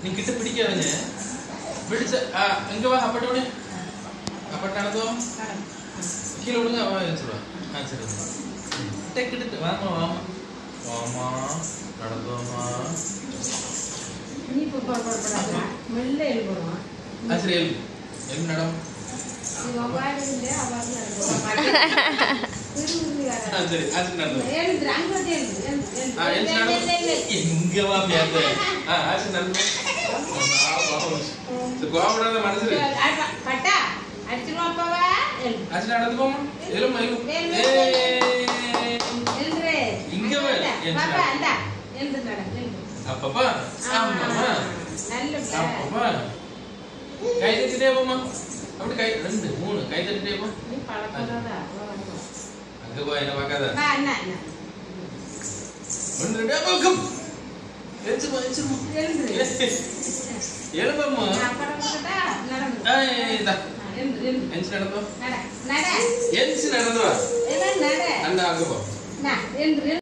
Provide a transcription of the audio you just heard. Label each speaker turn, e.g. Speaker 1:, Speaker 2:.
Speaker 1: நீ கிட்ட பிடிக்காதங்க பிடிச்ச இங்க வா அப்பட்ட விடு அப்பட்ட நடந்தோ கீழே விடுங்க அவன் வச்சிருவா ஆ சரி டக்கு வாமா வாமா. வாமா நடந்தோமா?
Speaker 2: நீ இப்போ புறப்படப்படாதா மெல்ல எழுபடுவான்
Speaker 1: ஆ சரி எழுது எழுது நடம் சரி அதுக்கு நடந்தது எங்கவா பேர்ந்து ஆச்சு நடந்து கோபப்படாத மனசு. ஆச்சு நடந்து போமா?
Speaker 2: எலும் மயிலும் இங்கவே
Speaker 1: அப்பப்பா
Speaker 2: ஆமாமா
Speaker 1: அப்பப்பா கை தட்டிட்டே போமா அப்படி கை ரெண்டு மூணு கை தட்டிட்டே போ. எடுத்துக்கோ என்ன பார்க்காத ஒன்று டேபிள்கம் எழுந்துமா
Speaker 2: எழுந்துமா
Speaker 1: எழுப்பம்மா எஞ்சி
Speaker 2: நடந்தோம்
Speaker 1: எஞ்சி
Speaker 2: நடந்தோம்
Speaker 1: அந்த அங்கே போ